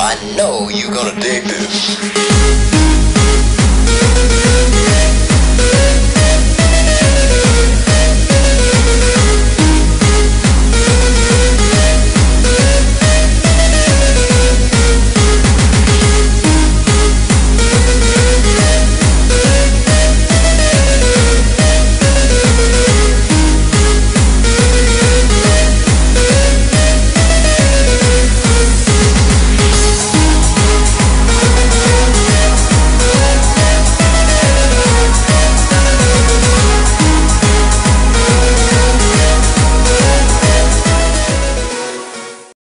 I know you're gonna dig this.